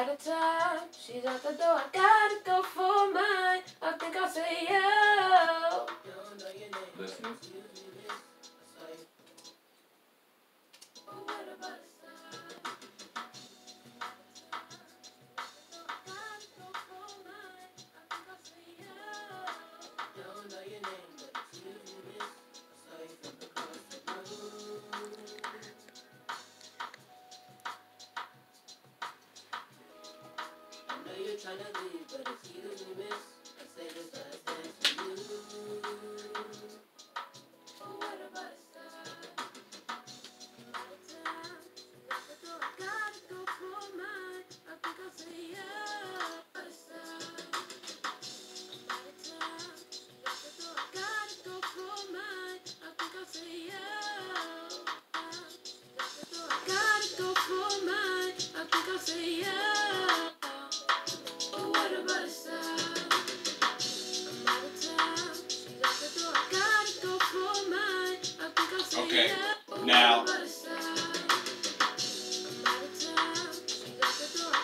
By the time she's out the door, I gotta go for mine. I think I'll say yo. Listening. Trying to but excuse me, miss. I say this last dance for you. What about a sign? By the time she's out the door, I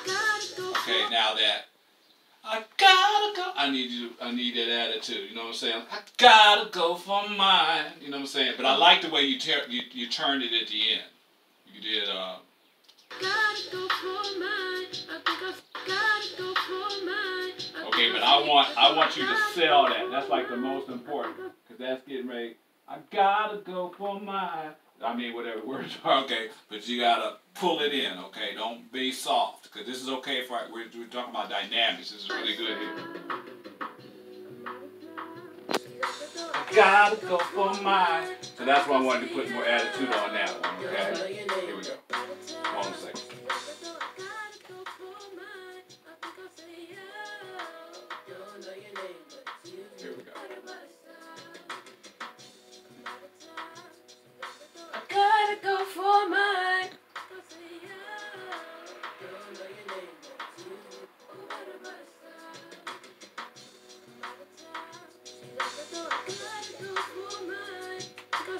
gotta go Okay, now that I gotta go, I need you. I need that attitude. You know what I'm saying? I gotta go for mine. You know what I'm saying? But I like the way you ter- you, you turned it at the end. You did. Uh. I I. I okay, but I'll want I want you to sell that. That's like the most important because that's getting ready. I gotta go for my. I mean, whatever words are okay, but you gotta pull it in. Okay, don't be soft because this is okay for we're, we're talking about dynamics. This is really good here. I gotta go for my. So that's why I wanted to put more attitude on that one.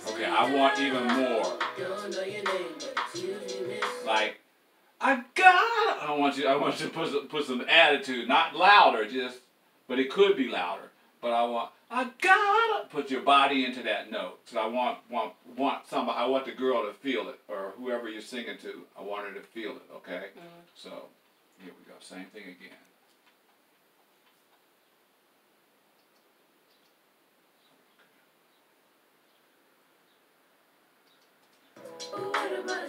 Okay, I want even more. Like, I gotta. I want you. I want you to put some, put some attitude, not louder, just. But it could be louder. But I want. I gotta put your body into that note. So I want want want somebody. I want the girl to feel it, or whoever you're singing to. I want her to feel it. Okay. Mm-hmm. So here we go. Same thing again. I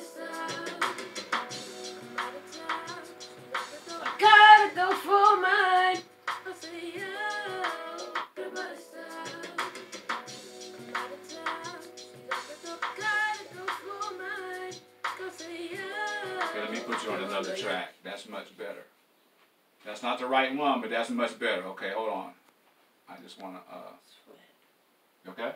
Okay, let me put you on another track. That's much better. That's not the right one, but that's much better. Okay, hold on. I just wanna uh. You okay?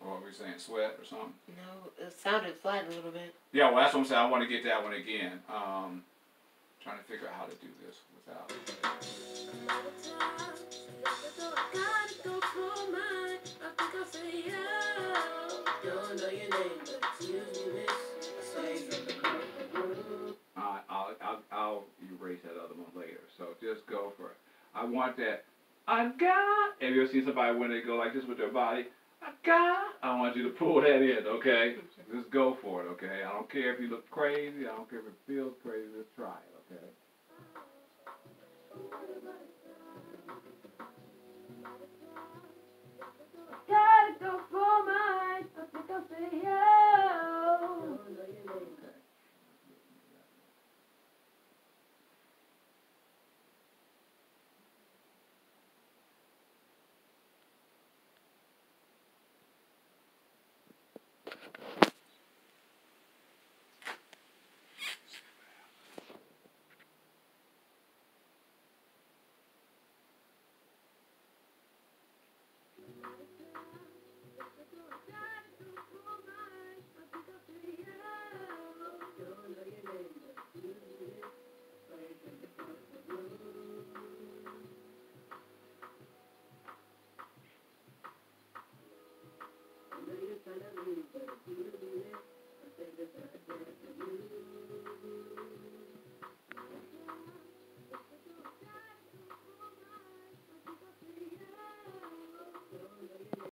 Or what were we saying? Sweat or something? No, it sounded flat a little bit. Yeah, well, that's what I'm saying. I want to get that one again. Um, trying to figure out how to do this want that. I got. Have you ever seen somebody when they go like this with their body? I got. I want you to pull that in, okay? Just go for it, okay? I don't care if you look crazy. I don't care if it feels crazy. Just try it, okay? Gotta go for mine. I'm going to go to the community. I think that's right.